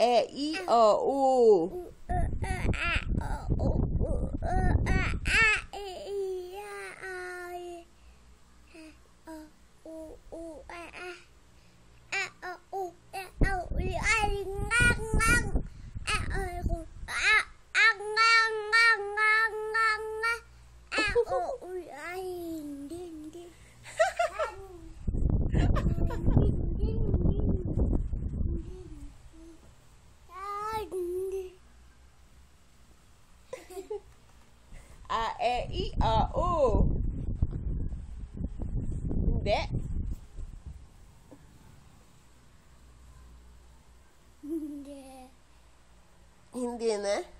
e i o u a e i o u Hindi. Hindi. Hindi na.